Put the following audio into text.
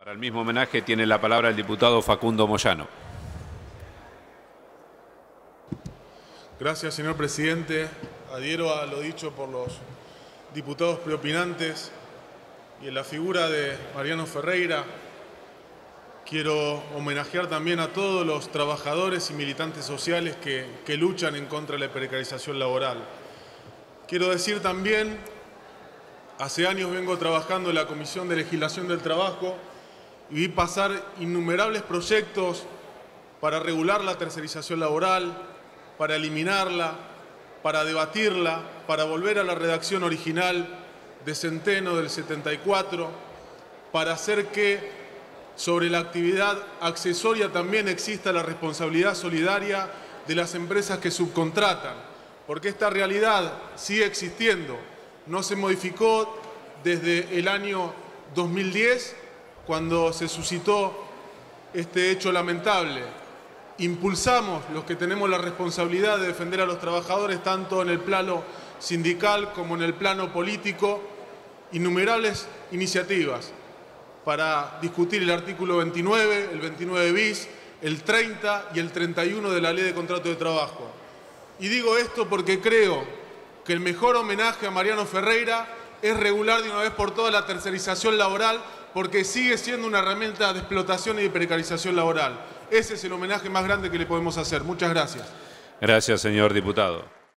Para el mismo homenaje tiene la palabra el diputado Facundo Moyano. Gracias, señor presidente. Adhiero a lo dicho por los diputados preopinantes y en la figura de Mariano Ferreira. Quiero homenajear también a todos los trabajadores y militantes sociales que, que luchan en contra de la precarización laboral. Quiero decir también, hace años vengo trabajando en la Comisión de Legislación del Trabajo y vi pasar innumerables proyectos para regular la tercerización laboral, para eliminarla, para debatirla, para volver a la redacción original de Centeno del 74, para hacer que sobre la actividad accesoria también exista la responsabilidad solidaria de las empresas que subcontratan, porque esta realidad sigue existiendo, no se modificó desde el año 2010, cuando se suscitó este hecho lamentable impulsamos los que tenemos la responsabilidad de defender a los trabajadores tanto en el plano sindical como en el plano político, innumerables iniciativas para discutir el artículo 29, el 29 bis, el 30 y el 31 de la Ley de Contrato de Trabajo. Y digo esto porque creo que el mejor homenaje a Mariano Ferreira es regular de una vez por todas la tercerización laboral porque sigue siendo una herramienta de explotación y de precarización laboral. Ese es el homenaje más grande que le podemos hacer. Muchas gracias. Gracias, señor diputado.